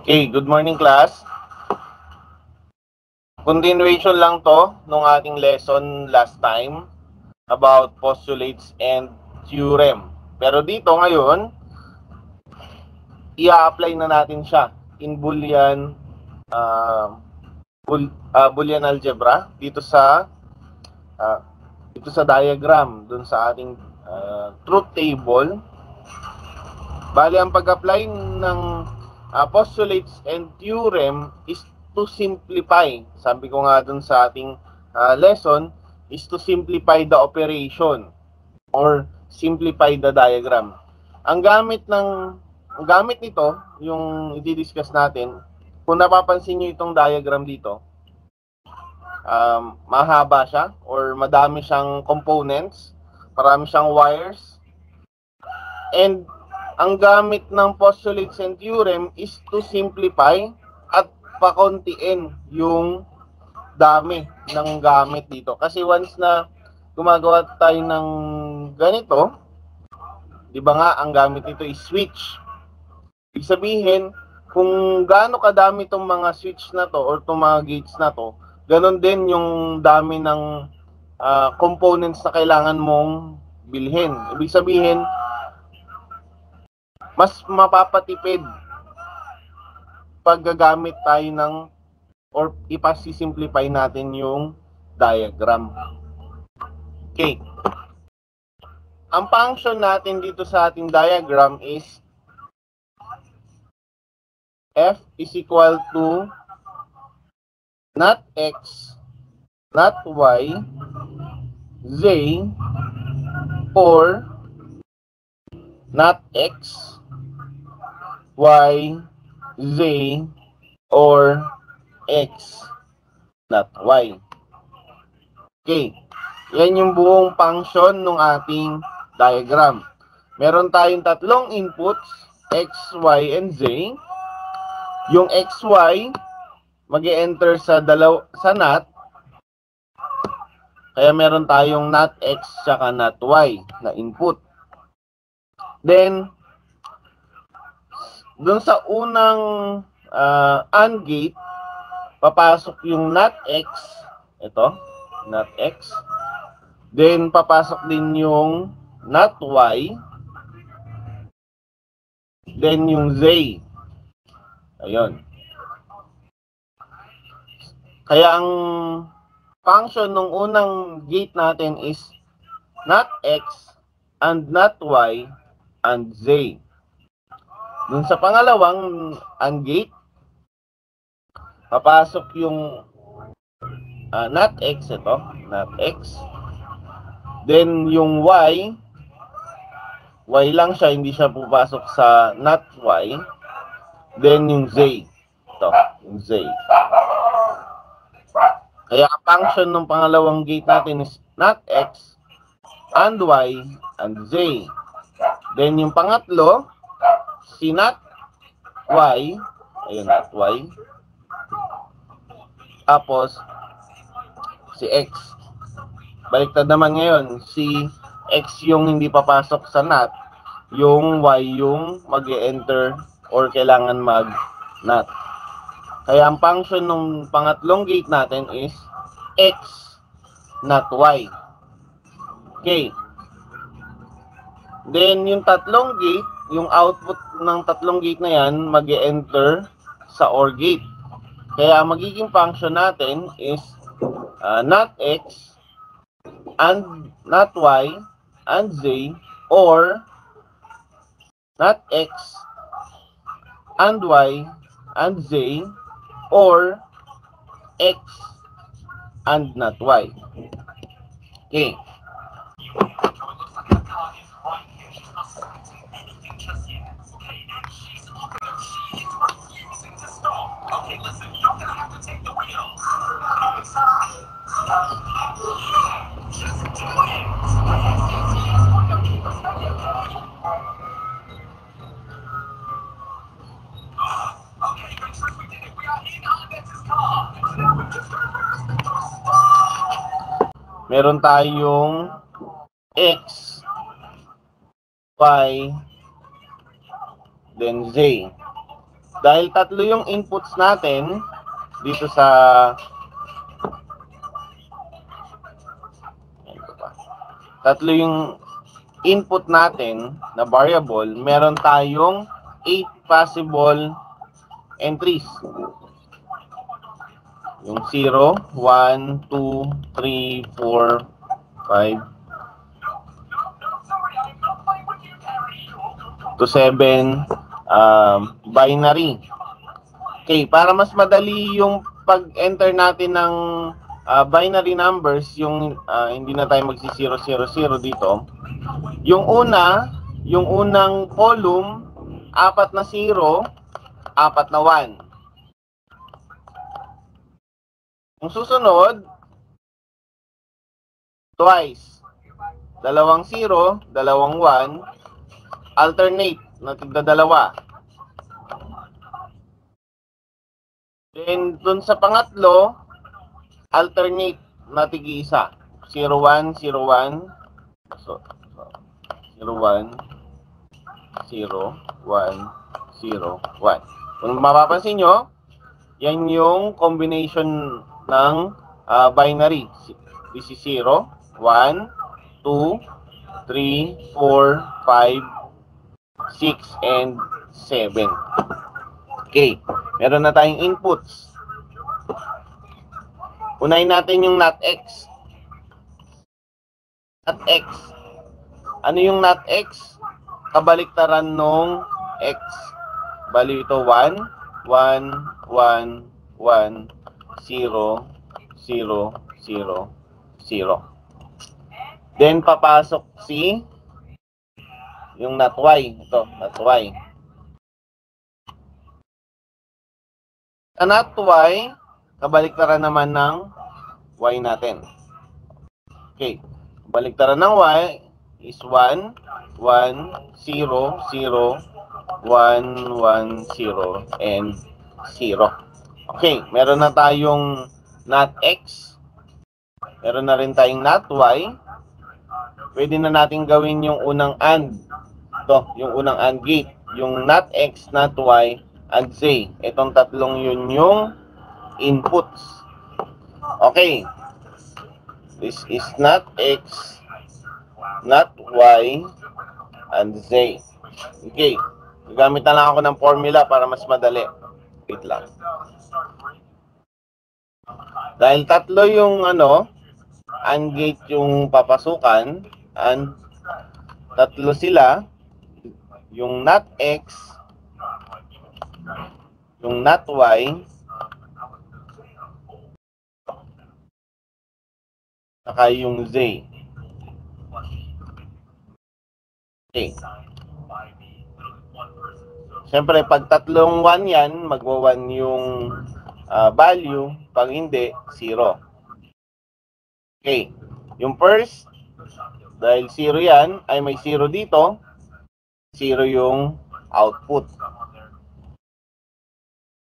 Okay, good morning class. Continuation lang to nung ating lesson last time about postulates and theorem. Pero dito ngayon, i-apply na natin siya in Boolean uh, Bool, uh, Boolean algebra dito sa uh, dito sa diagram dun sa ating uh, truth table. Bali ang pag-apply ng uh, and theorem is to simplify. Sabi ko nga dun sa ating uh, lesson is to simplify the operation or simplify the diagram. Ang gamit ng ang gamit nito, yung i-discuss natin, kung napapansin niyo itong diagram dito, um, mahaba siya or madami siyang components, marami siyang wires, and ang gamit ng postulates and theorem is to simplify at pakontiin yung dami ng gamit dito. Kasi once na gumagawa tayo ng ganito, di ba nga ang gamit nito is switch. Ibig sabihin, kung gaano kadami itong mga switch na to or itong mga gates na to, ganun din yung dami ng uh, components na kailangan mong bilhin. Ibig sabihin, mas mapapatipid pag gagamit tayo ng or ipasisimplify natin yung diagram. Okay. Ang function natin dito sa ating diagram is f is equal to not x, not y, z, or not x, y, z, or x, not y. Okay. Yan yung buong function ng ating diagram. Meron tayong tatlong inputs, x, y, and z. Yung xy, mag enter sa dalaw sa NOT. Kaya meron tayong NOT x tsaka NOT y na input. Then, dun sa unang uh, AND gate, papasok yung NOT x. Ito, NOT x. Then, papasok din yung NOT y. Then, yung z. Ayun. Kaya ang function ng unang gate natin is not x and not y and z. Dun sa pangalawang and gate, papasok yung uh, not x ito, not x. Then yung y, y lang siya, hindi siya pupasok sa not y. Then yung Z. Ito, yung Z. Kaya ang function ng pangalawang gate natin is not X and Y and Z. Then yung pangatlo, si not Y, ayun not Y. Tapos, si X. Baliktad naman ngayon, si X yung hindi papasok sa NOT, yung Y yung mag enter or kailangan mag not. Kaya ang function ng pangatlong gate natin is x not y. Okay. Then yung tatlong gate, yung output ng tatlong gate na yan mag enter sa OR gate. Kaya magiging function natin is uh, not x and not y and z or not x and y and z or x and not y. Okay. Meron tayong X, Y, then Z. Dahil tatlo yung inputs natin dito sa Ito pa. Tatlo yung input natin na variable, meron tayong 8 possible entries. Yung 0, 1, 2, 3, 4, 5, to 7 um, binary. Okay, para mas madali yung pag-enter natin ng uh, binary numbers, yung uh, hindi na tayo magsi-000 dito. Yung una, yung unang column, apat na 0, apat na 1. Yung susunod, twice. Dalawang 0, dalawang 1, alternate na tigda. Then, dun sa pangatlo, alternate na tigi isa. 0, 1, 0, 1. So, 0, 1, 0, 1, 0, 1. Kung mapapansin nyo, yan yung combination ng uh, binary. This is 0, 1, 2, 3, 4, 5, 6, and 7. Okay. Meron na tayong inputs. Unahin natin yung not x. Not x. Ano yung not x? Kabaliktaran nung x. Bali ito 1, 1, 1, 1, 0, 0, 0, 0. Then papasok si yung not y. Ito, not y. Sa not y, kabaliktaran naman ng y natin. Okay. Kabaliktaran ng y is 1, 1, 0, 0, 1, 1, 0, and 0. Okay, meron na tayong not x. Meron na rin tayong not y. Pwede na natin gawin yung unang and ito, yung unang AND gate. Yung not X, not Y, and Z. Itong tatlong yun yung inputs. Okay. This is not X, not Y, and Z. Okay. Gagamit na lang ako ng formula para mas madali. Wait lang. Dahil tatlo yung ano, AND gate yung papasukan, and tatlo sila, yung not x, yung not y, saka yung z. Okay. Siyempre, pag tatlong 1 yan, magwa 1 yung uh, value. Pag hindi, 0. Okay. Yung first, dahil 0 yan, ay may 0 dito, 0 yung output.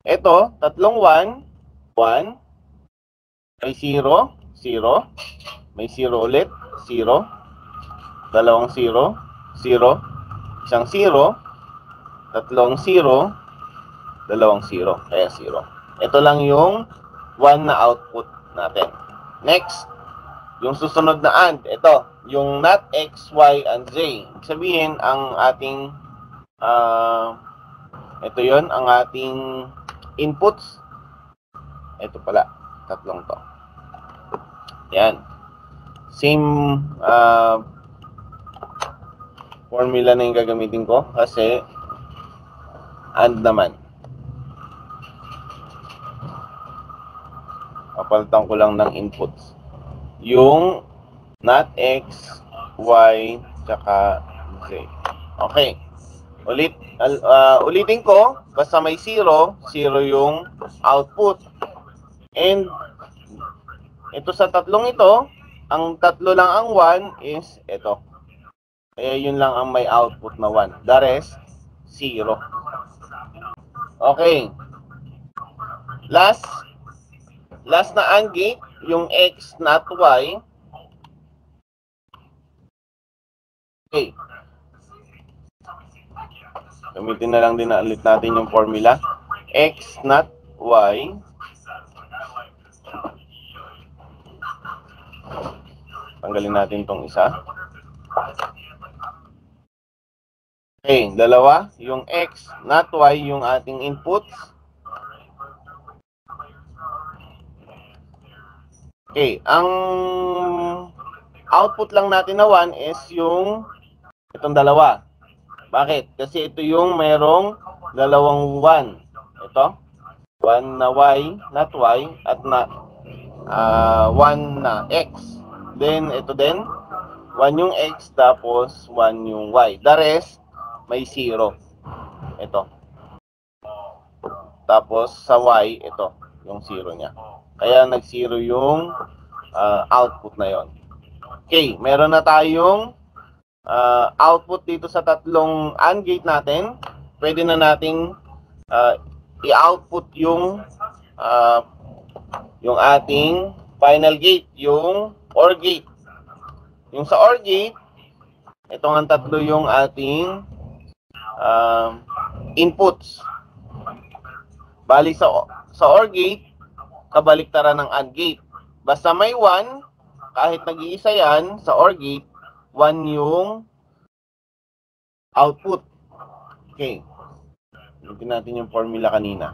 Ito, tatlong 1, 1, may 0, 0, may 0 ulit, 0, dalawang 0, 0, isang 0, tatlong 0, dalawang 0, kaya 0. Ito lang yung 1 na output natin. Next, yung susunod na AND, ito, yung not X, Y, and Z. Sabihin, ang ating, uh, ito yon ang ating inputs. Ito pala, tatlong to. Yan. Same uh, formula na yung gagamitin ko kasi and naman. Papalitan ko lang ng inputs yung not x, y, tsaka z. Okay. Ulit, uh, ulitin ko, basta may 0, 0 yung output. And ito sa tatlong ito, ang tatlo lang ang 1 is ito. Kaya yun lang ang may output na 1. The rest, 0. Okay. Last, last na AND gate, yung x not y. Okay. Gamitin na lang din na natin yung formula. x not y tanggalin natin tong isa okay dalawa yung x not y yung ating inputs okay ang output lang natin na 1 is yung itong dalawa bakit? Kasi ito yung merong dalawang 1. Ito. 1 na y, not y, at na uh, 1 na x. Then, ito din. 1 yung x, tapos 1 yung y. The rest, may 0. Ito. Tapos, sa y, ito. Yung 0 niya. Kaya, nag-0 yung uh, output na yon. Okay, meron na tayong uh, output dito sa tatlong AND gate natin, pwede na nating uh, i-output yung uh, yung ating final gate, yung OR gate. Yung sa OR gate, ito ang tatlo yung ating uh, inputs. Bali sa sa OR gate, kabaliktaran ng AND gate. Basta may 1, kahit nag-iisa yan sa OR gate, 1 yung output. Okay. Tingnan natin yung formula kanina.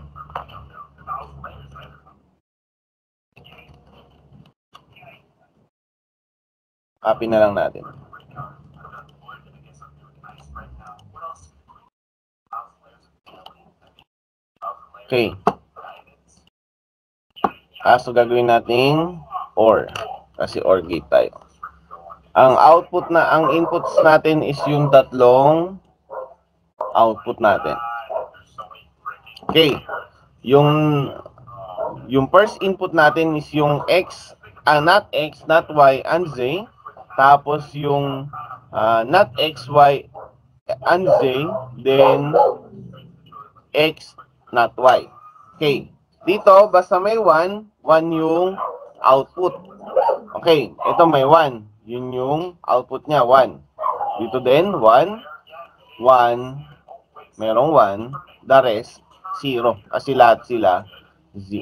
Copy na lang natin. Okay. Ah, so gagawin natin OR. Kasi OR gate tayo. Ang output na, ang inputs natin is yung tatlong output natin. Okay. Yung yung first input natin is yung x, uh, not x, not y, and z. Tapos yung uh, not x, y, and z. Then x, not y. Okay. Dito, basta may 1, 1 yung output. Okay. Ito may 1 yun yung output niya, 1. Dito din, 1, 1, merong 1, the rest, 0. Kasi lahat sila, z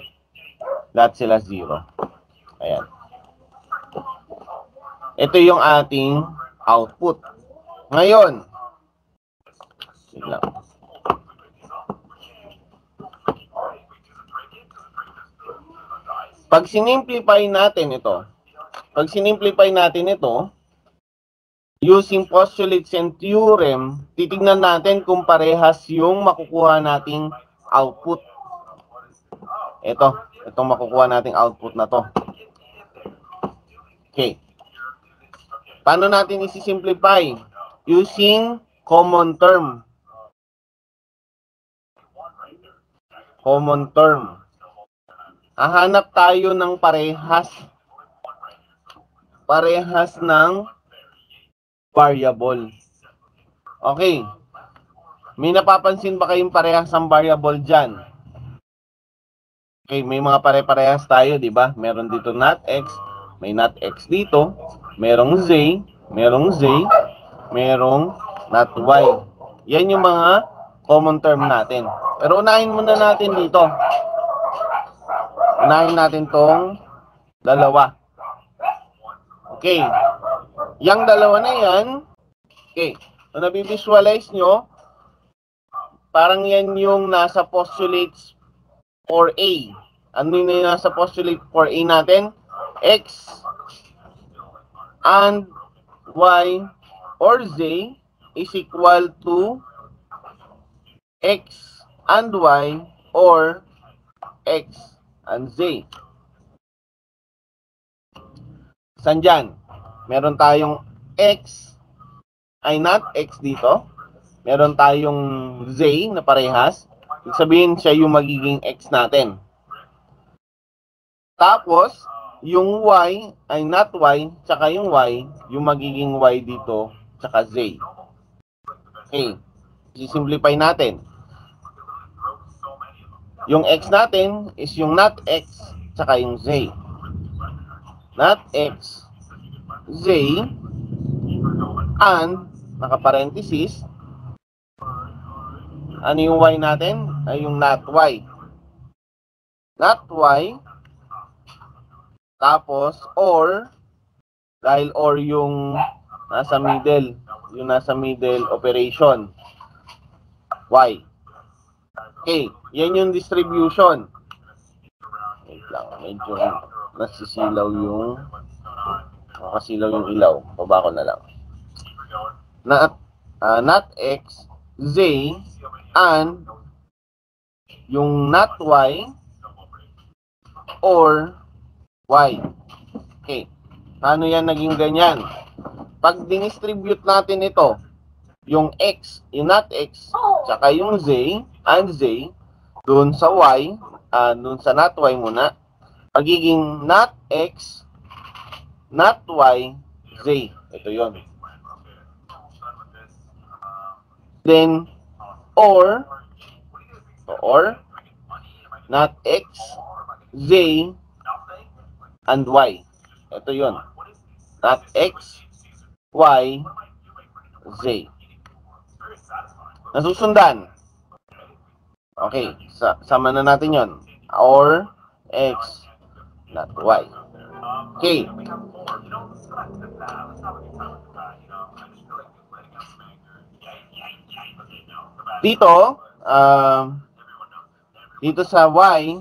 lahat sila 0. Ayan. Ito yung ating output. Ngayon. Pag sinimplify natin ito, pag sinimplify natin ito, using postulates and theorem, titignan natin kung parehas yung makukuha nating output. Ito, itong makukuha nating output na to. Okay. Paano natin isi-simplify? Using common term. Common term. Hahanap tayo ng parehas parehas ng variable. Okay. May napapansin ba kayong parehas ng variable dyan? Okay, may mga pare-parehas tayo, di ba? Meron dito not x, may not x dito, merong z, merong z, merong not y. Yan yung mga common term natin. Pero unahin muna natin dito. Unahin natin tong dalawa. Okay. Yang dalawa na yan, okay. So, nabivisualize nyo, parang yan yung nasa postulates for A. Ano yung nasa postulate for A natin? X and Y or Z is equal to X and Y or X and Z. San dyan? Meron tayong x ay not x dito. Meron tayong z na parehas. Ibig sabihin siya yung magiging x natin. Tapos, yung y ay not y, tsaka yung y, yung magiging y dito, tsaka z. Okay. I-simplify natin. Yung x natin is yung not x, tsaka yung z not x, z, and, naka-parenthesis, ano yung y natin? Ay yung not y. Not y. Tapos, or, dahil or yung nasa middle, yung nasa middle operation. Y. Okay, yan yung distribution. Wait lang, medyo nasisilaw yung nakasilaw yung ilaw. Baba ko na lang. Not, uh, not X, Z, and yung not Y or Y. Okay. Paano yan naging ganyan? Pag dinistribute natin ito, yung X, yung not X, tsaka yung Z, and Z, dun sa Y, uh, dun sa not Y muna, magiging not X, not Y, Z. Ito yon. Then, or, or, not X, Z, and Y. Ito yon. Not X, Y, Z. Nasusundan. Okay, sa sama na natin yon. Or X, not Y. Okay. Dito, um, dito sa Y,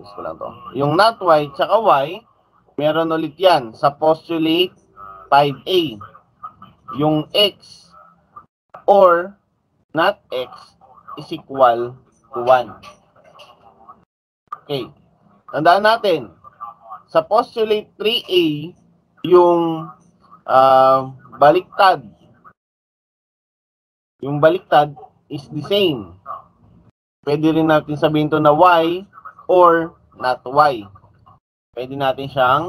is ko lang to. Yung not Y, tsaka Y, meron ulit yan sa postulate 5A. Yung X or not X is equal to 1. Okay. Tandaan natin, sa postulate 3A, yung uh, baliktad, yung baliktad is the same. Pwede rin natin sabihin to na Y or not Y. Pwede natin siyang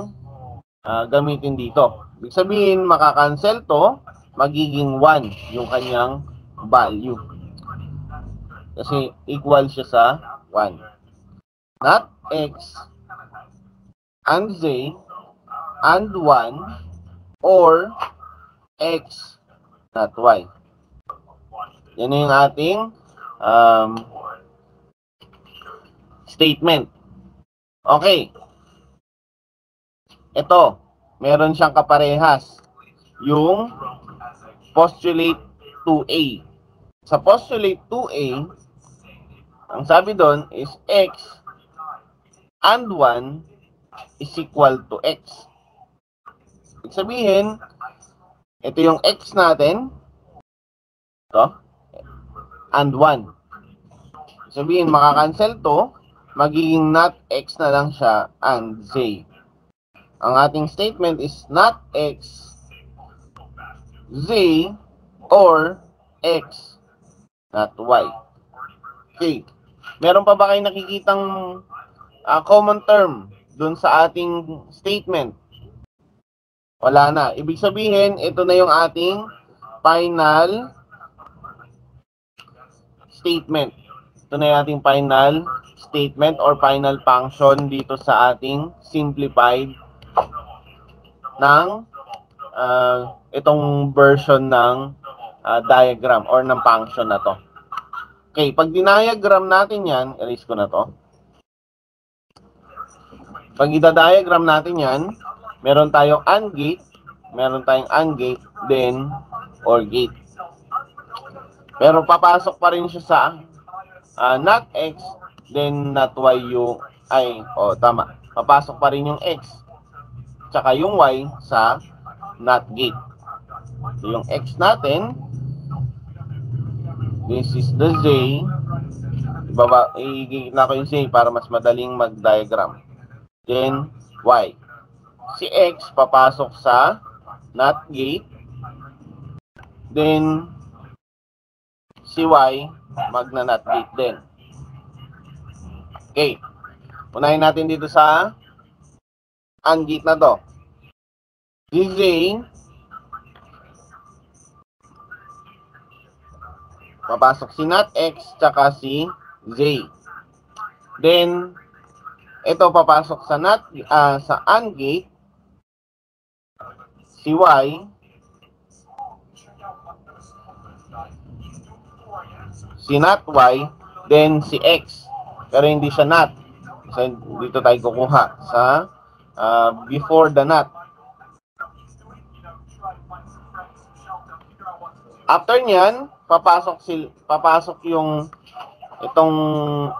uh, gamitin dito. Ibig sabihin, makakancel to, magiging 1 yung kanyang value. Kasi equal siya sa 1. Not X and Z and 1 or X not Y. Yan yung ating um, statement. Okay. Ito, meron siyang kaparehas. Yung postulate 2A. Sa postulate 2A, ang sabi doon is X and 1 is equal to X. Ibig sabihin, ito yung X natin. Ito. And 1. Sabihin, makakancel to. Magiging not X na lang siya and Z. Ang ating statement is not X, Z, or X, not Y. Okay. Meron pa ba kayo nakikitang uh, common term dun sa ating statement? Wala na. Ibig sabihin, ito na yung ating final statement. Ito na yung ating final statement or final function dito sa ating simplified ng uh, itong version ng uh, diagram or ng function na to. Okay, pag diniagram natin yan, erase ko na to. Pag ida-diagram natin yan, meron tayong AND gate, meron tayong AND gate, then OR gate. Pero papasok pa rin siya sa uh, not X, then not Y yung, ay, oh, tama. Papasok pa rin yung X tsaka yung Y sa NOT gate. So, yung X natin, this is the Z, ibaba, igigit na ko yung Z para mas madaling mag-diagram. Then, Y. Si X, papasok sa NOT gate. Then, si Y, magna-NOT gate din. Okay. Unahin natin dito sa ang gate na to. DJ papasok si not X tsaka si Z. Then ito papasok sa not uh, sa AND gate si Y si not y, then si x. Pero hindi siya not. So, dito tayo kukuha sa uh, before the not. After niyan, papasok si papasok yung itong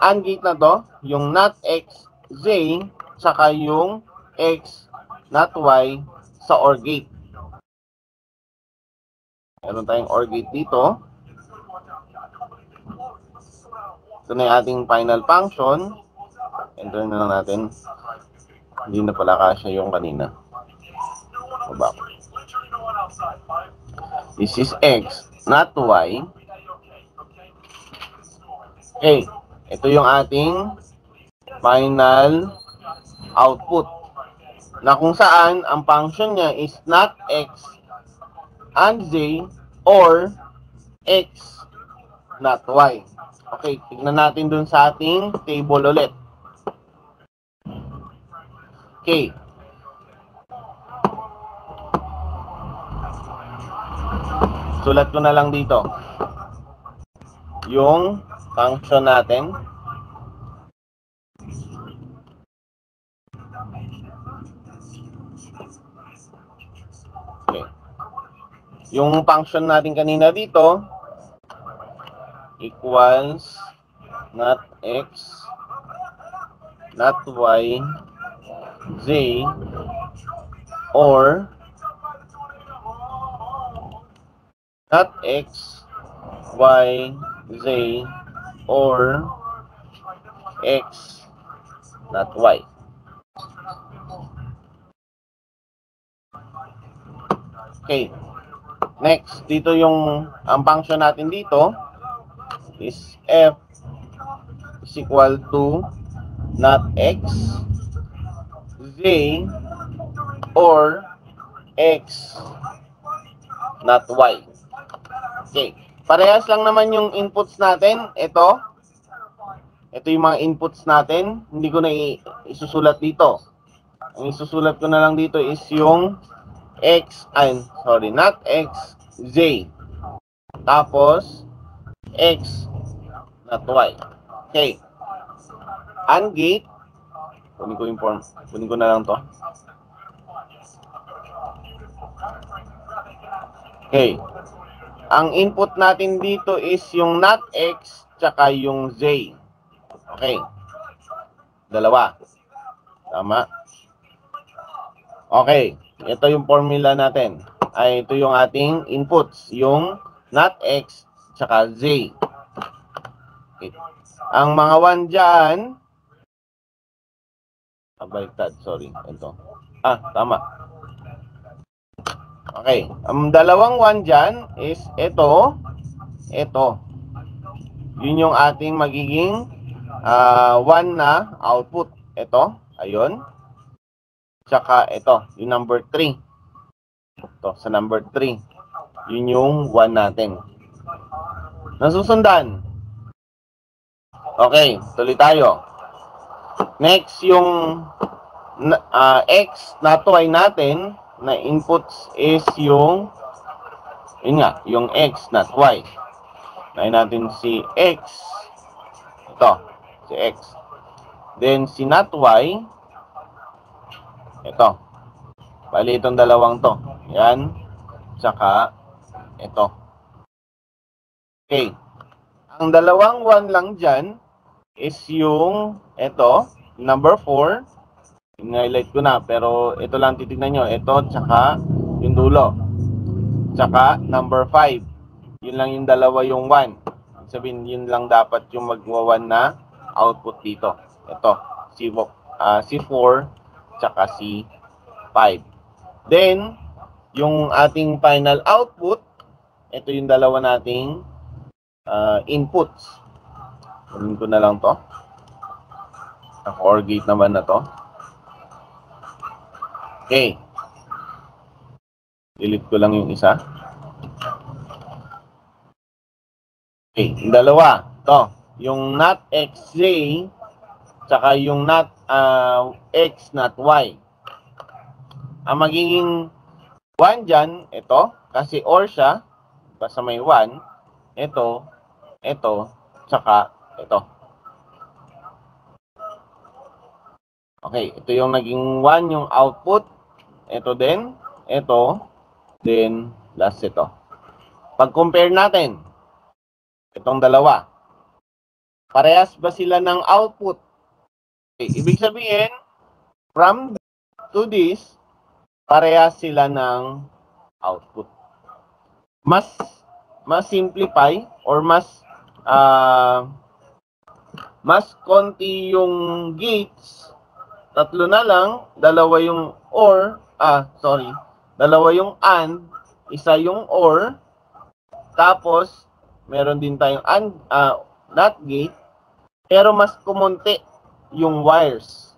AND gate na to, yung not x z saka yung x not y sa OR gate. Meron tayong OR gate dito. Ito na yung ating final function. Enter na lang natin. Hindi na pala kasya yung kanina. Baba. This is x, not y. Okay. Ito yung ating final output. Na kung saan, ang function niya is not x and z or x not y. Okay, tignan natin dun sa ating table ulit. Okay. Sulat ko na lang dito. Yung function natin. Okay. Yung function natin kanina dito equals not x not y z or not x y z or x not y. Okay. Next dito yung ang function natin dito is f is equal to not x z or x not y. Okay. Parehas lang naman yung inputs natin. Ito. Ito yung mga inputs natin. Hindi ko na isusulat dito. Ang isusulat ko na lang dito is yung x, ay, sorry, not x, z. Tapos, x not y. Okay. AND gate. Kunin ko yung form. Kunin ko na lang to. Okay. Ang input natin dito is yung not x tsaka yung z. Okay. Dalawa. Tama. Okay. Ito yung formula natin. Ay, ito yung ating inputs. Yung not x tsaka z. Ang mga 1 dyan, ah, baliktad, sorry, ito. Ah, tama. Okay, ang dalawang 1 dyan is ito, ito. Yun yung ating magiging uh, 1 na output. Ito, ayun. Tsaka ito, yung number 3. Ito, sa number 3. Yun yung 1 natin. Nasusundan. Okay, tuloy tayo. Next, yung uh, x na to ay natin na inputs is yung yun nga, yung x not y. Nain natin si x. Ito, si x. Then si not y. Ito. Bali itong dalawang to. Yan. Tsaka ito. Okay. Ang dalawang 1 lang dyan is yung, ito, number 4. In-highlight ko na, pero ito lang titignan nyo. Ito, tsaka yung dulo. Tsaka number 5. Yun lang yung dalawa yung 1. Sabihin, yun lang dapat yung magwa 1 na output dito. Ito, C, uh, C4, tsaka C5. Then, yung ating final output, ito yung dalawa nating uh, inputs. Kunin ko na lang to. Ang OR gate naman na to. Okay. Delete ko lang yung isa. Okay, yung dalawa. To, yung not xj tsaka yung not uh, x not y. Ang magiging 1 dyan, ito, kasi or siya, basta may 1, ito, ito, tsaka ito. Okay, ito yung naging 1, yung output. Ito din, ito, then last ito. Pag-compare natin, itong dalawa, parehas ba sila ng output? Okay, ibig sabihin, from to this, parehas sila ng output. Mas mas simplify or mas uh, mas konti yung gates, tatlo na lang, dalawa yung or, ah, sorry, dalawa yung and, isa yung or, tapos, meron din tayong and, uh, not gate, pero mas kumonti yung wires.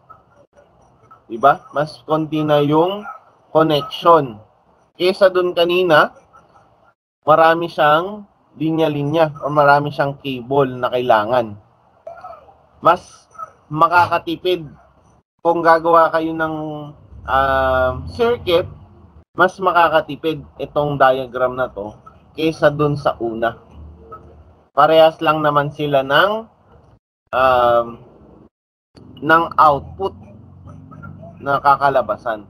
Diba? Mas konti na yung connection. Kesa dun kanina, marami siyang linya-linya o marami siyang cable na kailangan. Mas makakatipid kung gagawa kayo ng uh, circuit, mas makakatipid itong diagram na to kesa dun sa una. Parehas lang naman sila ng um, ng output na kakalabasan.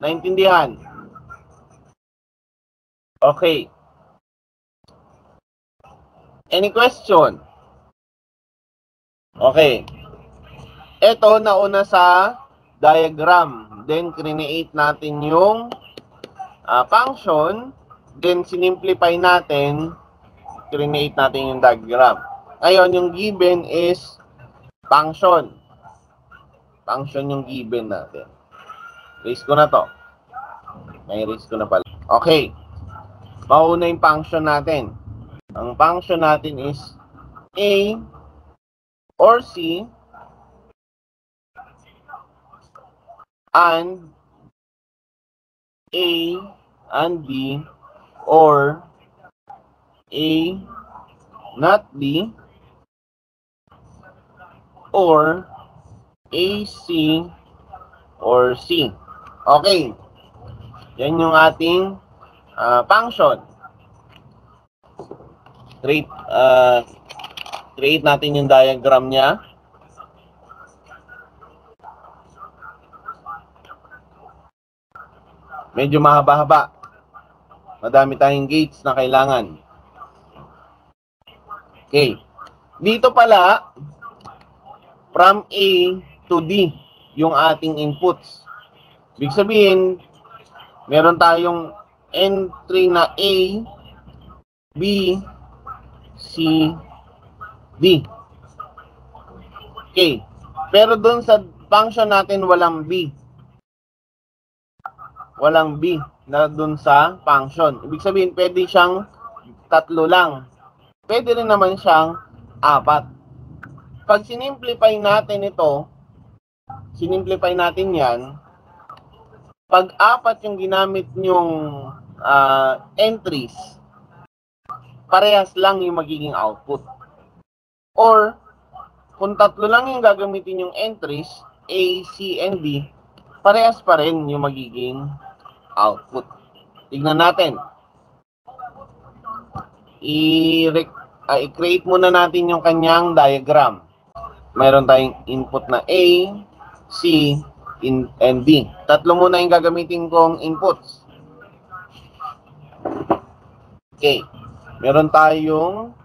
Naintindihan? Okay. Any question? Okay. Ito, nauna sa diagram. Then, create natin yung uh, function. Then, sinimplify natin. Create natin yung diagram. Ngayon, yung given is function. Function yung given natin. Raise ko na to. May raise ko na pala. Okay. Mauna yung function natin. Ang function natin is A or C and A and B or A not B or AC or C. Okay. Yan yung ating uh, function. Create, uh, create natin yung diagram niya. Medyo mahaba-haba. Madami tayong gates na kailangan. Okay. Dito pala, from A to D, yung ating inputs. Ibig sabihin, meron tayong entry na A, B, C, D. Okay. Pero doon sa function natin walang B. Walang B na doon sa function. Ibig sabihin, pwede siyang tatlo lang. Pwede rin naman siyang apat. Pag sinimplify natin ito, sinimplify natin yan, pag apat yung ginamit yung uh, entries, parehas lang yung magiging output. Or, kung tatlo lang yung gagamitin yung entries, A, C, and D, parehas pa rin yung magiging output. Tignan natin. Ah, i-create muna natin yung kanyang diagram. Mayroon tayong input na A, C, in, and D. Tatlo muna yung gagamitin kong inputs. Okay. Meron tayong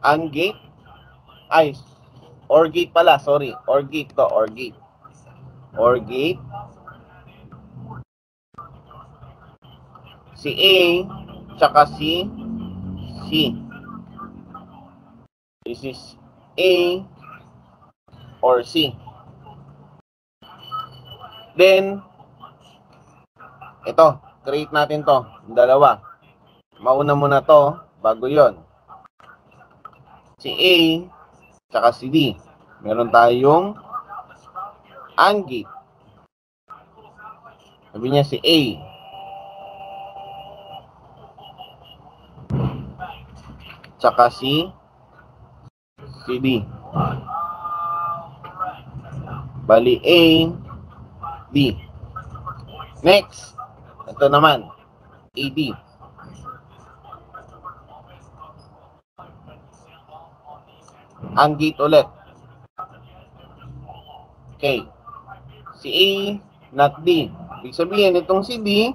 AND gate. Ay, OR gate pala. Sorry. OR gate to. OR gate. OR gate. Si A, tsaka si C. This is A or C. Then, ito, create natin to, dalawa. Mauna muna to, bago yon. Si A, tsaka si D. Meron tayong AND gate. Sabi niya si A. tsaka si CD. Bali A, B. Next, ito naman, AD. AND gate ulit. Okay. Si A, not D. Ibig sabihin, itong si D,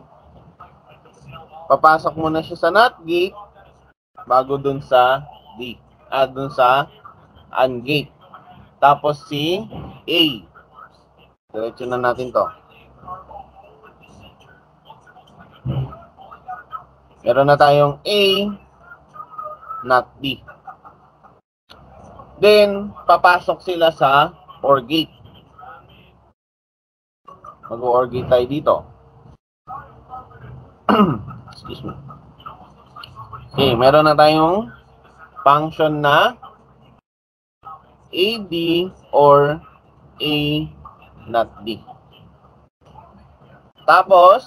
papasok mo na siya sa NOT gate bago dun sa D. Ah, dun sa AND gate. Tapos si A. Diretso na natin to. Meron na tayong A, not D. Then, papasok sila sa OR gate. Mag-OR gate tayo dito. Excuse me. Okay, meron na tayong function na AD or A not D. Tapos,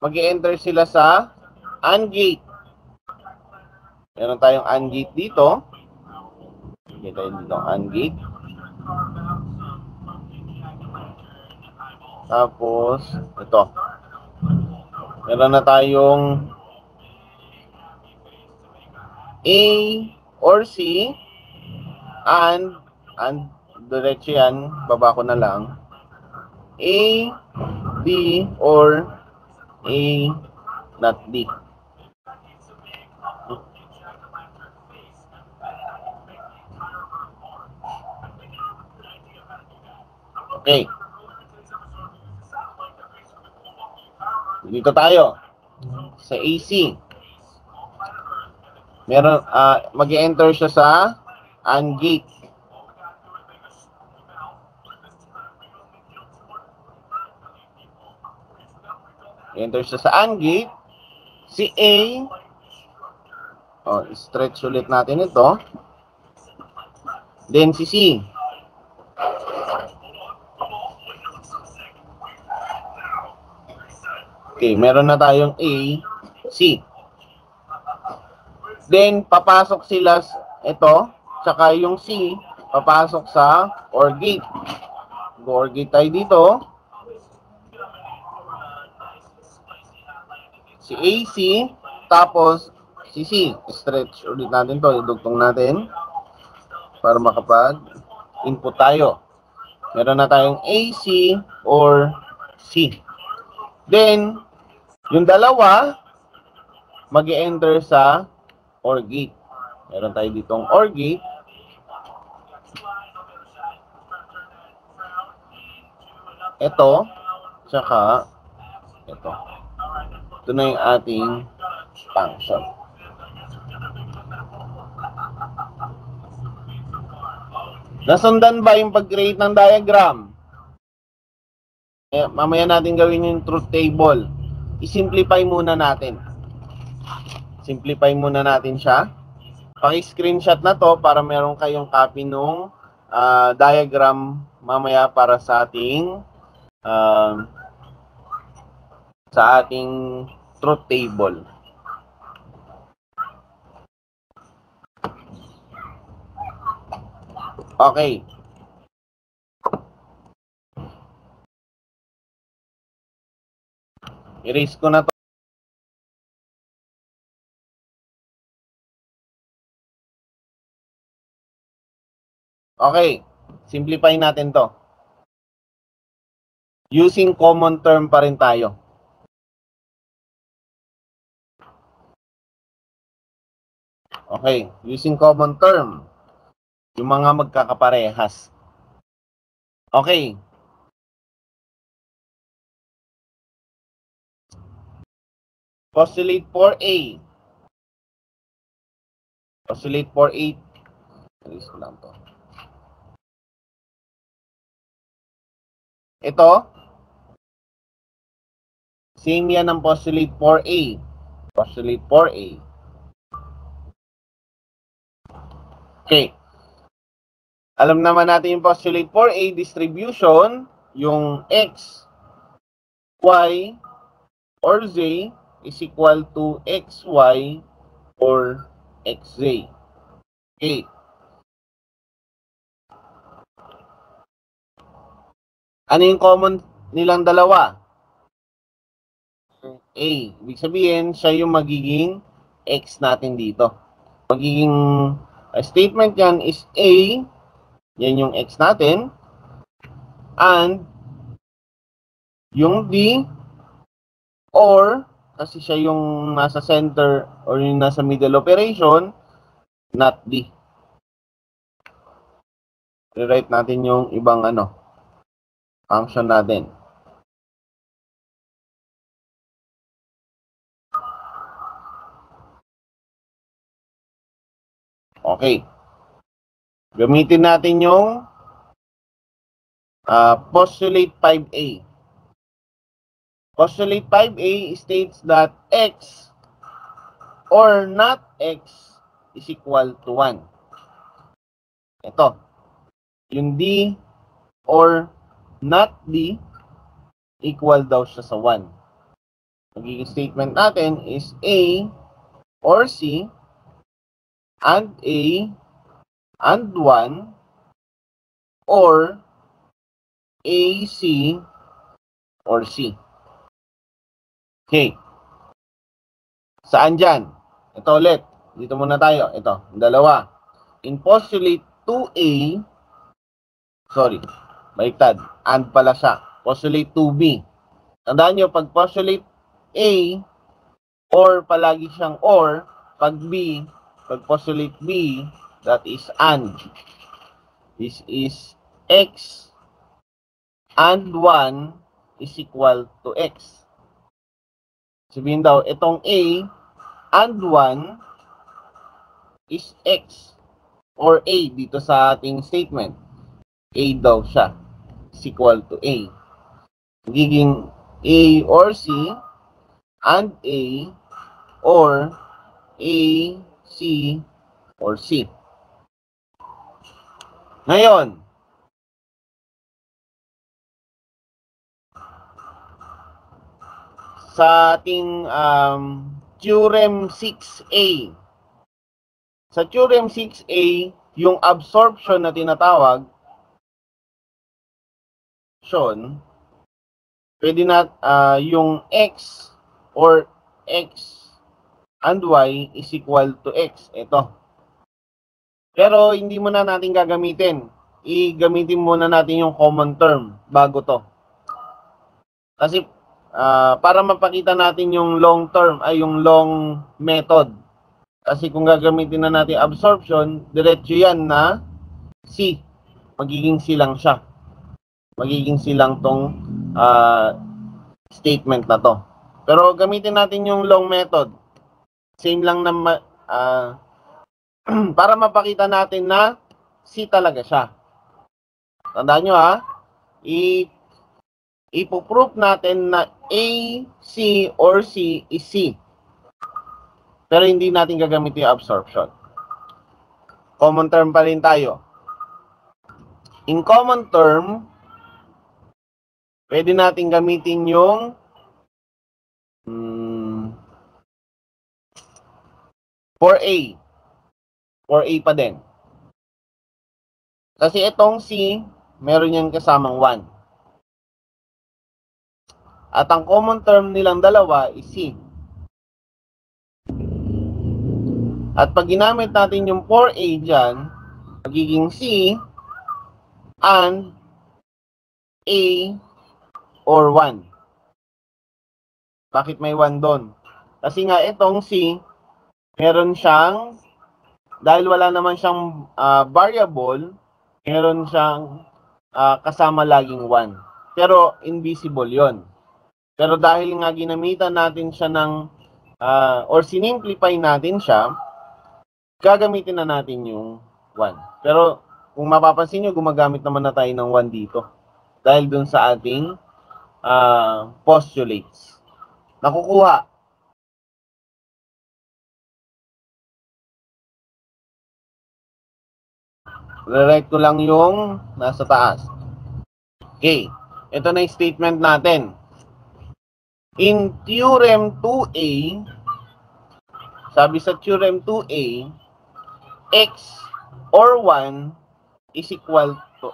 mag enter sila sa AND gate. Meron tayong AND gate dito. Kita tayo dito ang AND gate. Tapos, ito. Meron na tayong A or C and and diretso yan, baba ko na lang. A, D, or A, not D. Okay. Dito tayo. Sa AC. Meron, uh, mag-enter siya sa AND gate. Enter siya sa AND gate. Si A, oh, stretch ulit natin ito. Then si C. Okay, meron na tayong A, C. Then, papasok sila, ito, tsaka yung C, papasok sa OR gate. OR gate tayo dito. Si AC, tapos si C. Stretch ulit natin to, idugtong natin para makapag-input tayo. Meron na tayong AC or C. Then, yung dalawa, mag enter sa OR gate. Meron tayo ditong OR gate. Ito, tsaka ito. Ito na yung ating function. Nasundan ba yung pag-create ng diagram? Eh, mamaya natin gawin yung truth table. I-simplify muna natin. Simplify muna natin siya. Paki-screenshot na to para meron kayong copy nung uh, diagram mamaya para sa ating uh, sa ating truth table. Okay. Erase ko na to. Okay. Simplify natin to. Using common term pa rin tayo. Okay. Using common term. Yung mga magkakaparehas. Okay. Postulate 4A. Postulate 4A. Alis ko lang to. Ito. Same yan ng postulate 4A. Postulate 4A. Okay. Alam naman natin yung postulate 4A distribution, yung X, Y, or Z is equal to XY or XZ. Okay. Ano yung common nilang dalawa? A. Ibig sabihin, siya yung magiging X natin dito. Magiging A statement yan is A, yan yung X natin, and yung D, or, kasi siya yung nasa center or yung nasa middle operation, not D. Rewrite natin yung ibang ano, function natin. Okay. Gamitin natin yung uh, postulate 5A. Postulate 5A states that x or not x is equal to 1. Ito. Yung D or not D equal daw siya sa 1. Magiging statement natin is A or C and A and 1 or AC or C. Okay. Saan dyan? Ito ulit. Dito muna tayo. Ito. Dalawa. In postulate 2A, sorry, baliktad. And pala siya. Postulate 2B. Tandaan nyo, pag postulate A, or palagi siyang or, pag B, pag postulate B, that is and. This is x and 1 is equal to x. Sabihin daw, itong A and 1 is X or A dito sa ating statement. A daw siya is equal to A. Magiging A or C and A or A, C or C. Ngayon, sa ating um, Theorem 6A. Sa Theorem 6A, yung absorption na tinatawag, Sean, pwede na uh, yung X or X and Y is equal to X. Ito. Pero hindi mo na natin gagamitin. I-gamitin muna natin yung common term bago to. Kasi uh, para mapakita natin yung long term ay yung long method. Kasi kung gagamitin na natin absorption, diretso yan na C. Magiging C lang siya. Magiging C lang tong uh, statement na to. Pero gamitin natin yung long method. Same lang na uh, para mapakita natin na C talaga siya. Tandaan nyo ha, i ipoproof natin na A, C, or C is C. Pero hindi natin gagamitin yung absorption. Common term pa rin tayo. In common term, pwede natin gamitin yung hmm, 4A. 4A pa din. Kasi itong C, meron yan kasamang 1. At ang common term nilang dalawa is C. At pag ginamit natin yung 4A dyan, magiging C and A or 1. Bakit may 1 doon? Kasi nga itong C, meron siyang, dahil wala naman siyang uh, variable, meron siyang uh, kasama laging 1. Pero invisible yon pero dahil nga ginamitan natin siya ng, uh, or sinimplify natin siya, gagamitin na natin yung 1. Pero kung mapapansin nyo, gumagamit naman na tayo ng 1 dito. Dahil dun sa ating uh, postulates. Nakukuha. Re-write ko lang yung nasa taas. Okay. Ito na yung statement natin. In Theorem 2A, sabi sa Theorem 2A, x or 1 is equal to,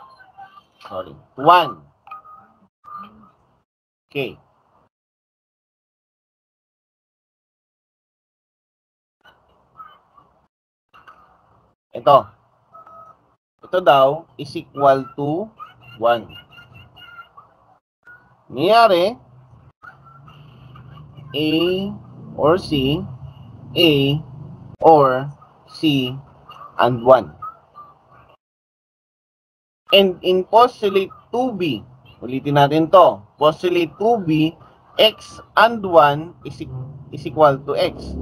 sorry, 1. Okay. Ito. Ito daw is equal to 1. Nangyari, A or C, A or C and 1. And in postulate 2B, ulitin natin to. Postulate 2B, x and 1 is, e- is equal to x.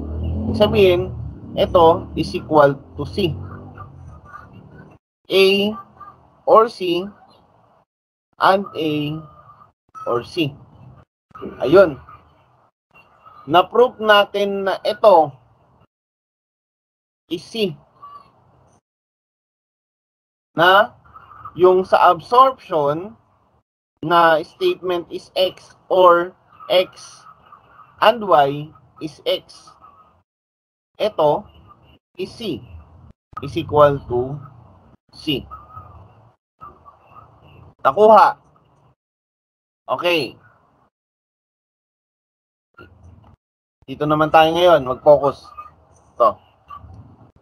Sabihin, ito is equal to C. A or C and A or C. Ayun. Na-prove natin na ito is. Na yung sa absorption na statement is X or X and Y is X. Ito is C is equal to C. Nakuha. Okay. Dito naman tayo ngayon, mag-focus. Ito.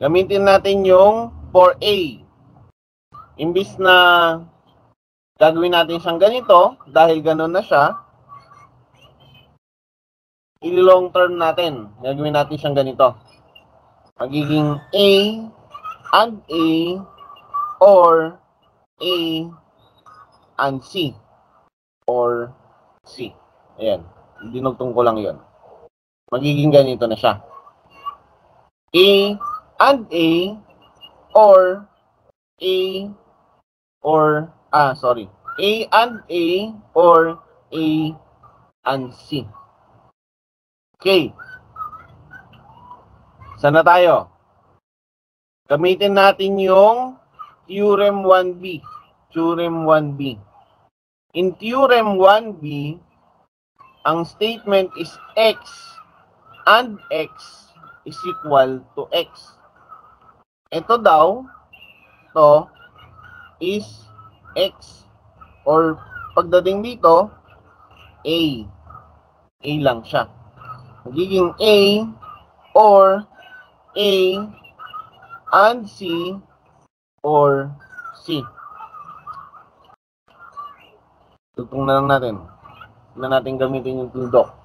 Gamitin natin yung 4A. Imbis na gagawin natin siyang ganito, dahil ganun na siya, i-long term natin. Gagawin natin siyang ganito. Magiging A and A or A and C or C. Ayan. Dinugtong ko lang yon. Magiging ganito na siya. A and A or A or ah sorry. A and A or A and C. Okay. Sana tayo? Gamitin natin yung Theorem 1B. Theorem 1B. In Theorem 1B, ang statement is x and x is equal to x. Ito daw, to is x. Or pagdating dito, a. A lang siya. Magiging a or a and c or c. Tugtong na lang natin. Na natin gamitin yung tuldok.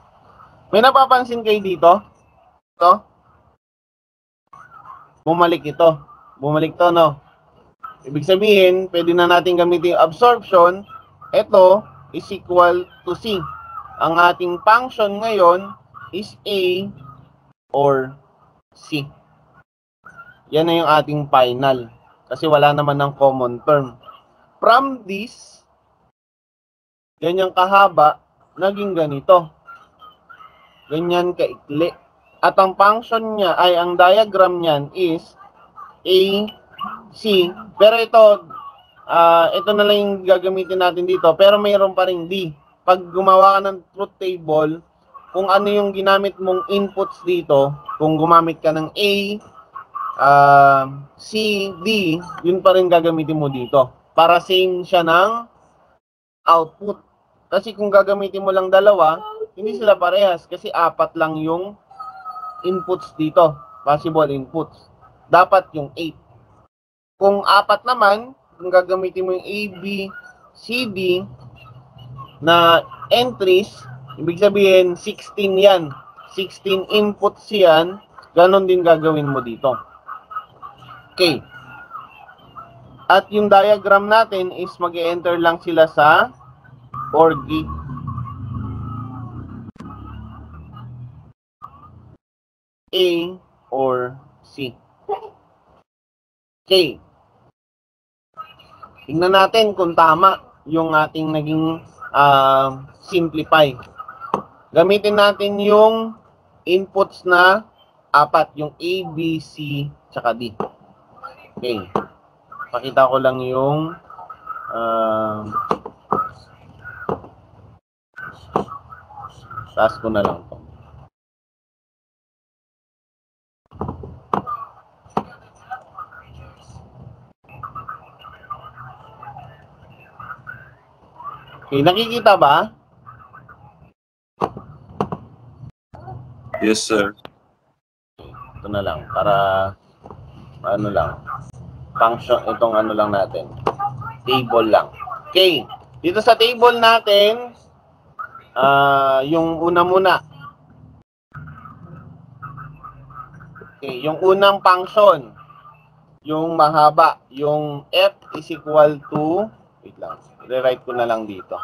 May napapansin kayo dito? Ito? Bumalik ito. Bumalik to, no? Ibig sabihin, pwede na natin gamitin yung absorption. Ito is equal to C. Ang ating function ngayon is A or C. Yan na yung ating final. Kasi wala naman ng common term. From this, ganyang kahaba, naging ganito. Ganyan kaikli. At ang function niya, ay ang diagram niyan is A, C. Pero ito, ah ito na lang yung gagamitin natin dito. Pero mayroon pa rin D. Pag gumawa ka ng truth table, kung ano yung ginamit mong inputs dito, kung gumamit ka ng A, uh, C, D, yun pa rin gagamitin mo dito. Para same siya ng output. Kasi kung gagamitin mo lang dalawa, hindi sila parehas kasi apat lang yung inputs dito. Possible inputs. Dapat yung 8. Kung apat naman, kung gagamitin mo yung A, B, C, D na entries, ibig sabihin 16 yan. 16 inputs yan, ganon din gagawin mo dito. Okay. At yung diagram natin is mag enter lang sila sa OR gate. A or C. Okay. Tingnan natin kung tama yung ating naging uh, simplify. Gamitin natin yung inputs na apat, yung A, B, C, tsaka D. Okay. Pakita ko lang yung uh, taas ko na lang to. Okay, nakikita ba? Yes, sir. Ito na lang, para ano lang. function, itong ano lang natin. Table lang. Okay. Dito sa table natin, ah yung una muna. Okay, yung unang function, yung mahaba, yung f is equal to, wait lang, rewrite ko na lang dito.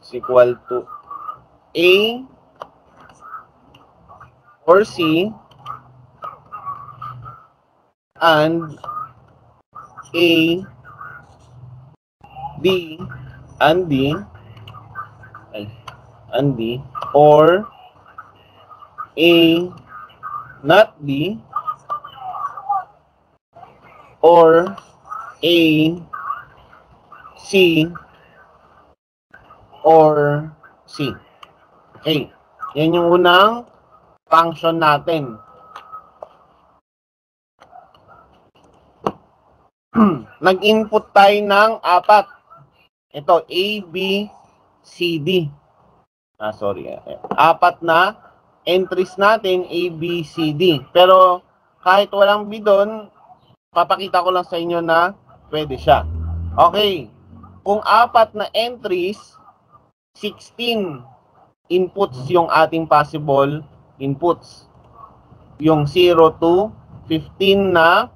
Is equal to a or c and a d and d and d or a not d or A, C, or C. Okay. Yan yung unang function natin. Nag-input tayo ng apat. Ito, A, B, C, D. Ah, sorry. Apat na entries natin, A, B, C, D. Pero kahit walang B doon, papakita ko lang sa inyo na pwede siya. Okay. Kung apat na entries, 16 inputs yung ating possible inputs. Yung 0 to 15 na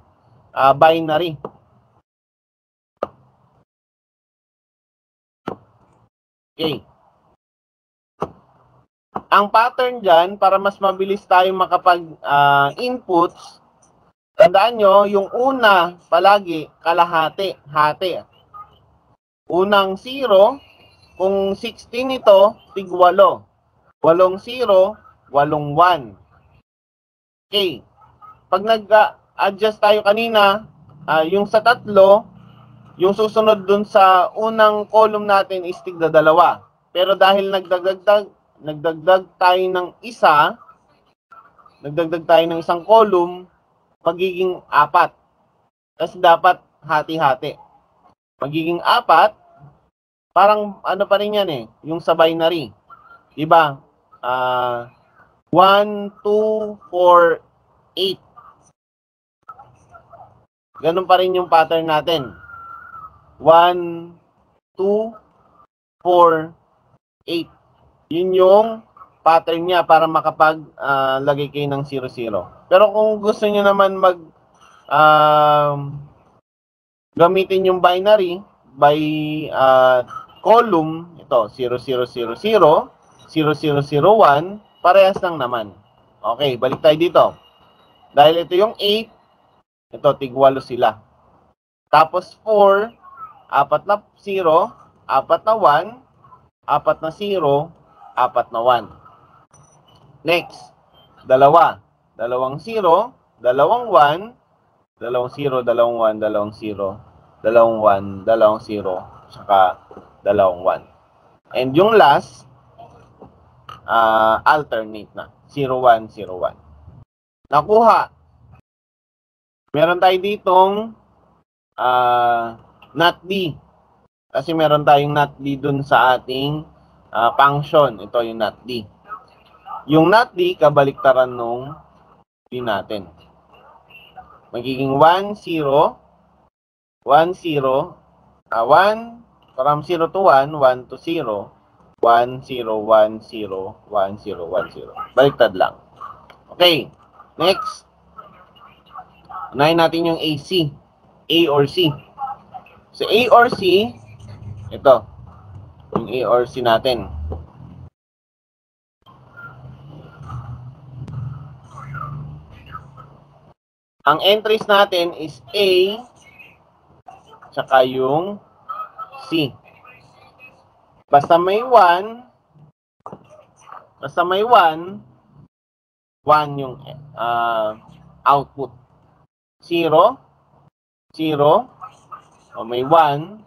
uh, binary. Okay. Ang pattern dyan, para mas mabilis tayong makapag-inputs, uh, Tandaan nyo, yung una, palagi, kalahati, hati. Unang 0, kung 16 ito, tig 8. 8 0, 8 1. Okay. Pag nag-adjust tayo kanina, uh, yung sa tatlo, yung susunod dun sa unang column natin is tig dalawa. Pero dahil nagdagdag nagdagdag tayo ng isa, nagdagdag tayo ng isang column, magiging apat. Kasi dapat hati-hati. Magiging apat, parang ano pa rin yan eh, yung sa binary. Diba? Uh, 1, 2, 4, 8. Ganun pa rin yung pattern natin. 1, 2, 4, 8. Yun yung pattern niya para makapag-lagay uh, kayo ng 0, 0. Pero kung gusto niyo naman mag uh, gamitin yung binary by uh, column, ito 0000, 0001, parehas lang naman. Okay, balik tayo dito. Dahil ito yung 8, ito tigwalo sila. Tapos 4, apat na 0, apat na 1, apat na 0, apat na 1. Next, dalawa dalawang 0, dalawang 1, dalawang 0, dalawang 1, dalawang 0, dalawang 1, dalawang 0, saka dalawang 1. And yung last, uh, alternate na. 0, 1, 0, 1. Nakuha. Meron tayo ditong uh, not D. Kasi meron tayong not D dun sa ating uh, function. Ito yung not D. Yung not D, kabaliktaran nung din natin. Magiging 1, 0, 1, 0, uh, 1, from 0 to 1, 1 to 0, 1, 0, 1, 0, 1, 0, 1, 0. Baliktad lang. Okay, next. Unahin natin yung AC. A or C. So, A or C, ito. Yung A or C natin. Ang entries natin is A tsaka yung C. Basta may 1, basta may 1, 1 yung uh, output. 0, 0, o may 1,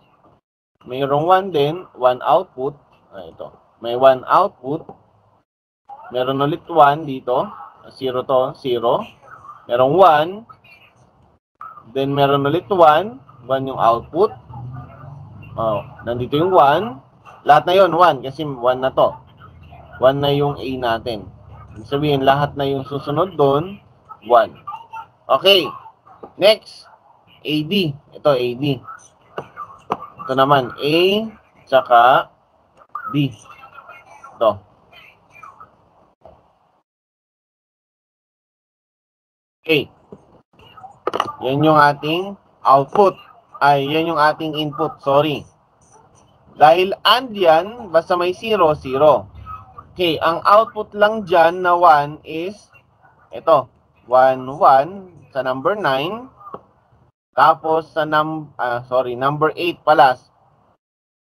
mayroong 1 din, 1 output. Ah, ito. May 1 output. Meron ulit 1 dito. 0 to, 0. Merong 1. Then meron ulit 1. 1 yung output. Oh, nandito yung 1. Lahat na yon 1 kasi 1 na to. 1 na yung A natin. Ibig sabihin, lahat na yung susunod doon, 1. Okay. Next. AD. Ito, AD. Ito naman, A, tsaka B. Ito. Okay. Yan yung ating output. Ay, yan yung ating input. Sorry. Dahil and yan, basta may 0, 0. Okay, ang output lang dyan na 1 is ito. 1, 1 sa number 9. Tapos sa num ah, sorry, number 8 pala.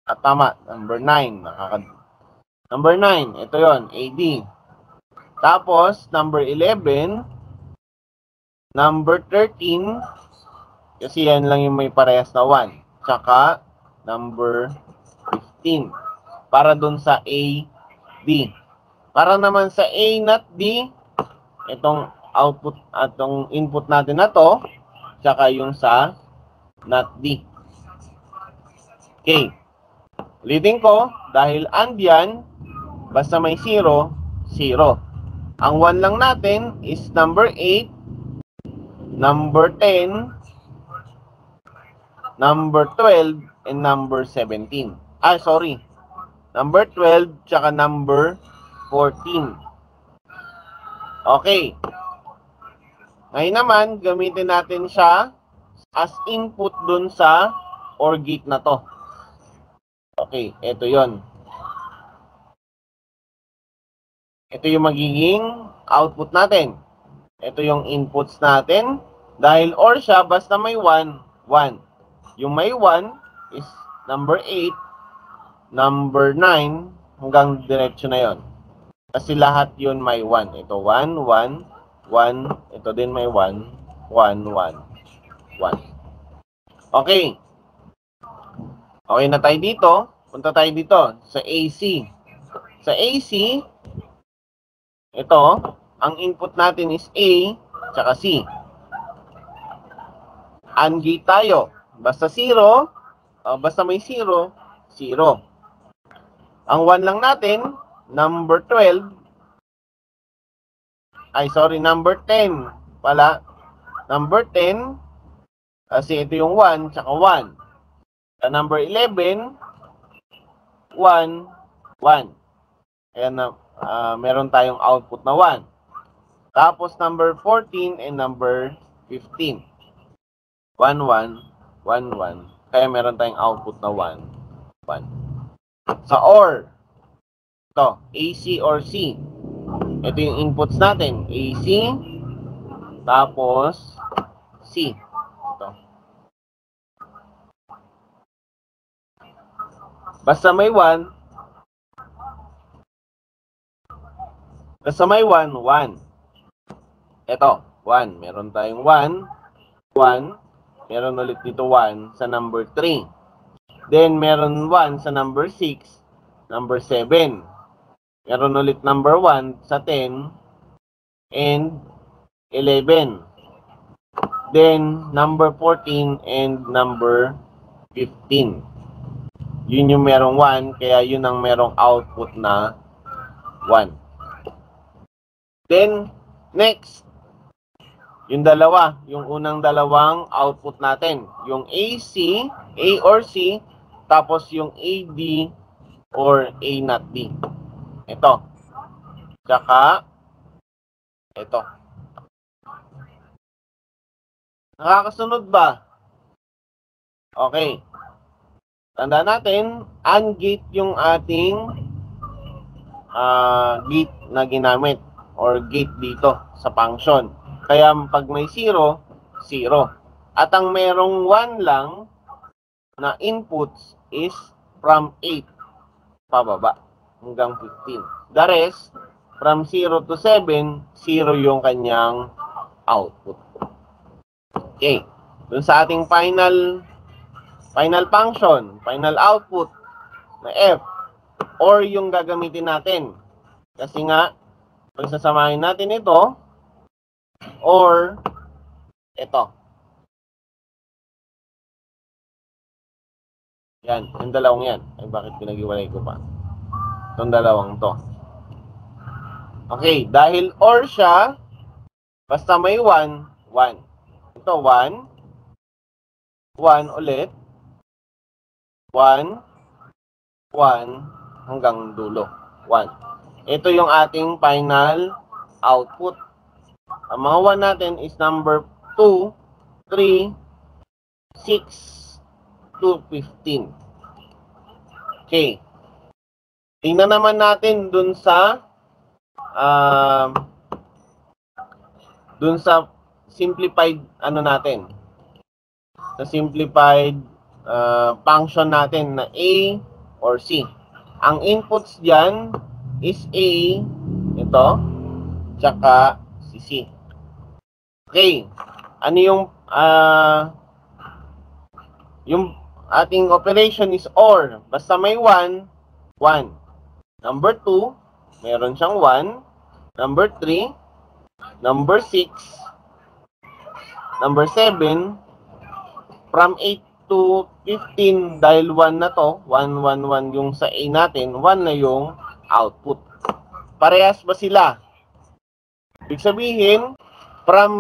At tama, number 9. Nakaka number 9, ito yon AD. Tapos, number 11, number 13, kasi yan lang yung may parehas na 1. Tsaka, number 15. Para dun sa A, B. Para naman sa A not B, itong output, atong input natin na to, tsaka yung sa not D. Okay. Ulitin ko, dahil and yan, basta may 0, 0. Ang 1 lang natin is number 8, number 10, number 12, and number 17. Ah, sorry. Number 12, tsaka number 14. Okay. Ngayon naman, gamitin natin siya as input dun sa OR gate na to. Okay, ito yon. Ito yung magiging output natin. Ito yung inputs natin. Dahil OR siya, basta may 1, 1. Yung may 1 is number 8, number 9, hanggang diretso na yon. Kasi lahat yun may 1. Ito 1, 1, 1. Ito din may 1, 1, 1, 1. Okay. Okay na tayo dito. Punta tayo dito sa AC. Sa AC, ito, ang input natin is A, tsaka C. AND gate tayo. Basta 0, uh, basta may 0, 0. Ang 1 lang natin, number 12, ay sorry, number 10 pala. Number 10, kasi ito yung 1, tsaka 1. Sa number 11, 1, 1. Kaya na, uh, meron tayong output na 1. Tapos number 14 and number 15. 1, 1, 1, 1. Kaya meron tayong output na 1, 1. Sa OR, ito, AC or C. Ito yung inputs natin. AC, tapos C. Ito. Basta may 1, basta may 1, 1. Ito, 1. Meron tayong 1, 1. Meron ulit dito 1 sa number 3. Then, meron 1 sa number 6, number 7. Meron ulit number 1 sa 10 and 11. Then, number 14 and number 15. Yun yung merong 1, kaya yun ang merong output na 1. Then, next, yung dalawa, yung unang dalawang output natin. Yung AC, A or C, tapos yung AD or A not D. Ito. Tsaka, ito. Nakakasunod ba? Okay. Tanda natin, ungate yung ating uh, gate na ginamit or gate dito sa function. Kaya pag may 0, 0. At ang merong 1 lang na inputs is from 8 pababa hanggang 15. The rest, from 0 to 7, 0 yung kanyang output. Okay. Dun sa ating final final function, final output na F or yung gagamitin natin. Kasi nga, pagsasamahin natin ito or ito. Yan, yung dalawang yan. Ay, bakit pinag-iwalay ko pa? Itong dalawang to. Okay, dahil or siya, basta may 1, 1. Ito 1, 1 ulit. 1, 1, hanggang dulo. 1. Ito yung ating final output. Ang 1 natin is number 2, 3, 6, to 15. Okay. Tingnan naman natin dun sa um, dun sa simplified ano natin. Sa simplified uh, function natin na A or C. Ang inputs diyan is A, ito, tsaka si C. Okay. Ano yung uh, yung ating operation is OR. Basta may 1, 1. Number 2, meron siyang 1. Number 3, number 6, number 7, from 8 to 15, dahil 1 na to, 1, 1, 1 yung sa A natin, 1 na yung output. Parehas ba sila? Ibig sabihin, from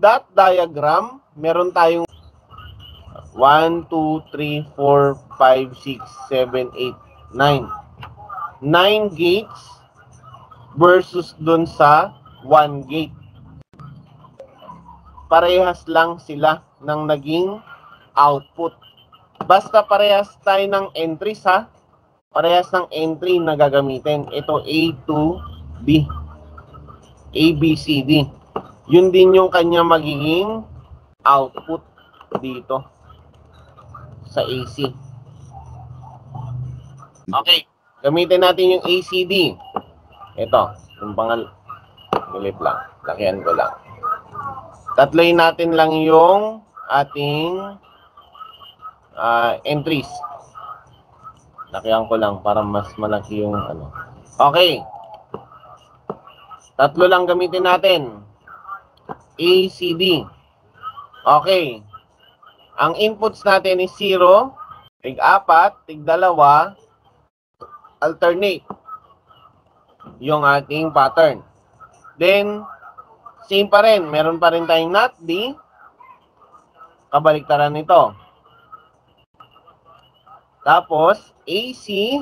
that diagram, meron tayong 1, 2, 3, 4, 5, 6, 7, 8, 9. 9 gates versus dun sa 1 gate. Parehas lang sila ng naging output. Basta parehas tayo ng entries ha. Parehas ng entry na gagamitin. Ito A to B. A, B, C, D. Yun din yung kanya magiging output dito sa AC. Okay. Gamitin natin yung ACD. Ito. Yung pangal... Galit lang. Lakihan ko lang. Tatloy natin lang yung ating uh, entries. Lakihan ko lang para mas malaki yung ano. Okay. Tatlo lang gamitin natin. ACD. Okay. Ang inputs natin is 0, tig-4, tig-2, alternate yung ating pattern. Then, same pa rin. Meron pa rin tayong not D. Kabaliktaran nito. Tapos, AC.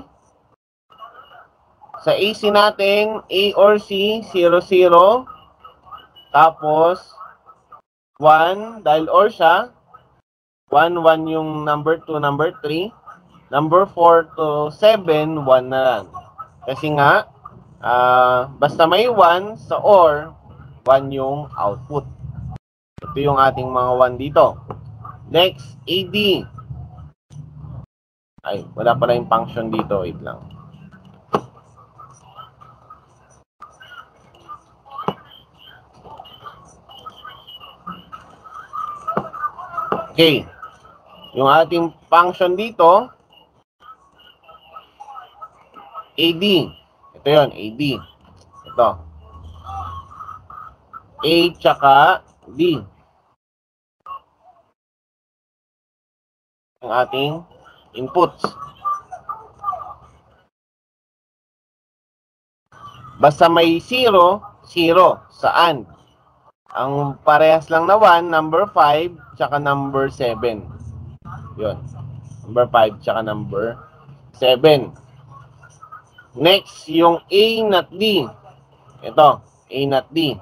Sa AC natin, A or C, 0, 0. Tapos, 1, dahil or siya, 1, 1 yung number 2, number 3. Number 4 to 7, 1 na lang. Kasi nga, uh, basta may 1 sa OR, 1 yung output. Ito yung ating mga 1 dito. Next, AD. Ay, wala pala yung function dito. Wait lang. Okay. Yung ating function dito, AD. Ito yon AD. Ito. A tsaka B. Ang ating inputs. Basta may 0, 0 saan? Ang parehas lang na 1, number 5, tsaka number 7. Yun. Number 5 tsaka number 7. Next, yung A not D. Ito, A not D.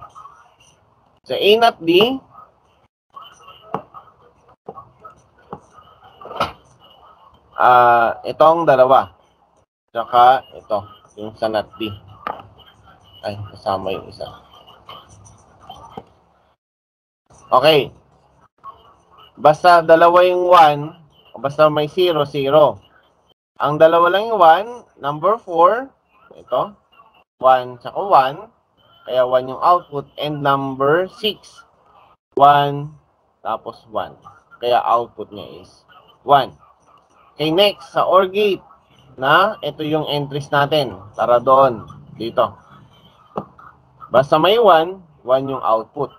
Sa A not D, ah, uh, itong dalawa. Tsaka ito, yung sa not D. Ay, kasama yung isa. Okay. Basta dalawa yung 1, Basta may 0, 0. Ang dalawa lang yung 1, number 4, ito, 1 tsaka 1, kaya 1 yung output, and number 6, 1, tapos 1. Kaya output niya is 1. Okay, next, sa OR gate, na ito yung entries natin, para doon, dito. Basta may 1, 1 yung output.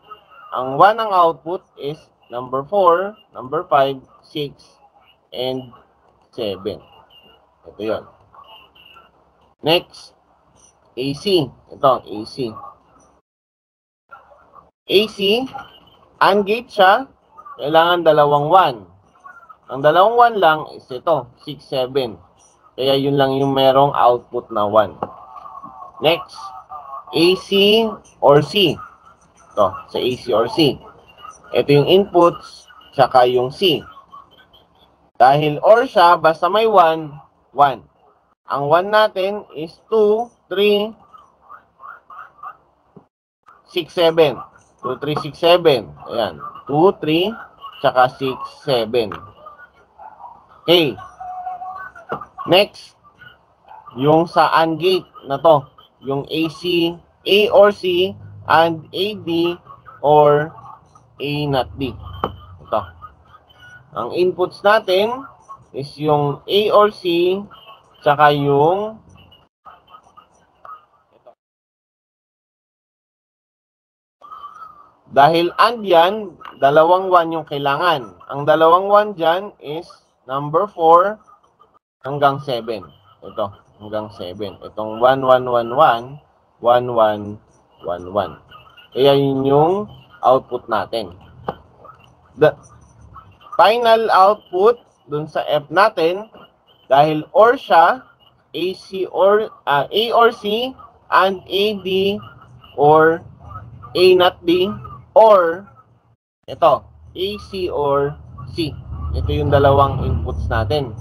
Ang 1 ang output is number 4, number 5, 6, and 7. Ito yon. Next, AC. Ito, AC. AC, AND gate siya, kailangan dalawang 1. Ang dalawang 1 lang is ito, 6, 7. Kaya yun lang yung merong output na 1. Next, AC or C. Ito, sa AC or C. Ito yung inputs, tsaka yung C. Dahil or siya, basta may 1, 1. Ang 1 natin is 2, 3, 6, 7. 2, 3, 6, 7. Ayan. 2, 3, tsaka 6, 7. Okay. Next, yung sa AND gate na to. Yung AC, A or C, and AD or A not D. Ito. Ang inputs natin is yung A or C, tsaka yung Dahil and yan, dalawang 1 yung kailangan. Ang dalawang 1 dyan is number 4 hanggang 7. Ito, hanggang 7. Itong 1, 1, 1, 1, 1, 1, 1, 1. Kaya yun yung output natin. The final output dun sa F natin, dahil or siya, AC or, uh, A or C, and AD or A not D, or ito, AC or C. Ito yung dalawang inputs natin.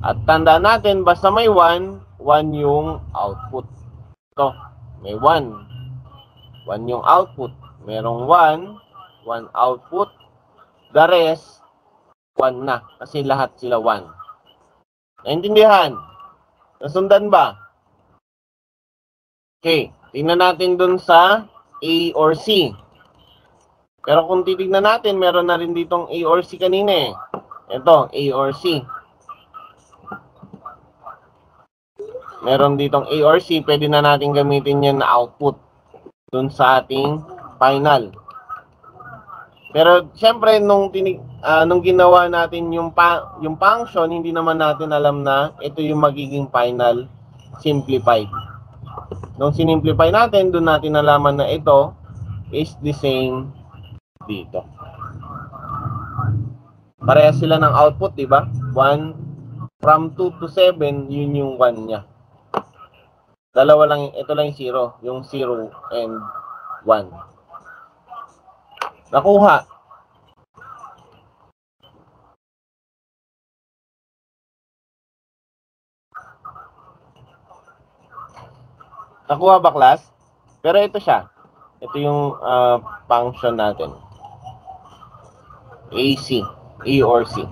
At tanda natin, basta may 1, 1 yung output. Ito, may 1. 1 yung output. Merong 1, 1 output. The rest, 1 na. Kasi lahat sila 1. Naintindihan? Nasundan ba? Okay, tingnan natin dun sa A or C. Pero kung titignan natin, meron na rin ditong A or C kanina eh. Ito, A or C. Meron ditong A or C, pwede na natin gamitin yan na output dun sa ating final. Pero syempre nung tinig ah, nung ginawa natin yung pa, yung function, hindi naman natin alam na ito yung magiging final simplified. Nung sinimplify natin, doon natin nalaman na ito is the same dito. Parehas sila ng output, di ba? 1 from 2 to 7, yun yung 1 niya. Dalawa lang, ito lang yung 0, yung 0 and 1. Nakuha. Nakuha ba class? Pero ito siya. Ito yung uh, function natin. AC. A or C.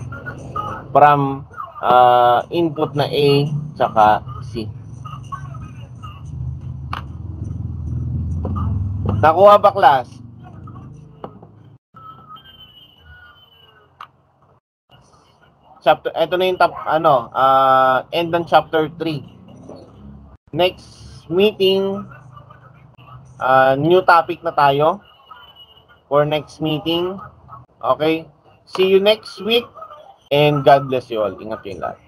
From uh, input na A tsaka C. Nakuha ba class? Chapter, ito na yung top, ano, uh, end ng chapter 3. Next meeting, uh, new topic na tayo for next meeting. Okay? See you next week and God bless you all. Ingat kayo lahat.